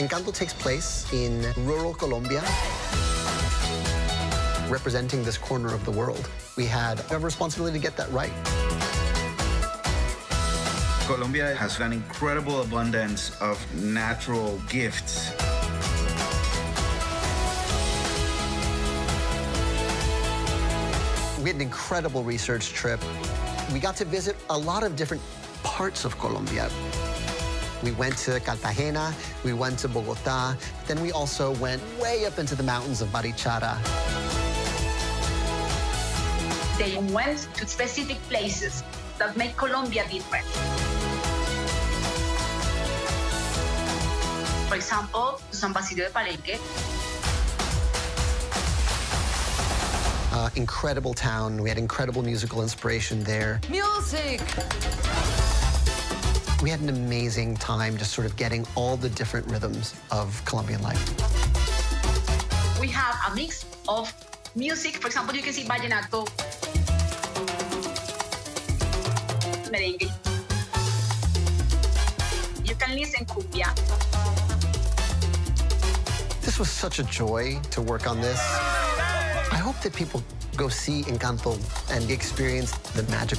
Encanto takes place in rural Colombia, representing this corner of the world. We had a responsibility to get that right. Colombia has an incredible abundance of natural gifts. We had an incredible research trip. We got to visit a lot of different parts of Colombia. We went to Cartagena, we went to Bogota, then we also went way up into the mountains of Barichara. They went to specific places that make Colombia different. For example, San Basilio de Palenque. Uh, incredible town. We had incredible musical inspiration there. Music! We had an amazing time just sort of getting all the different rhythms of Colombian life. We have a mix of music. For example, you can see vallenato, merengue. You can listen cumbia. This was such a joy to work on this. I hope that people go see Encanto and experience the magic.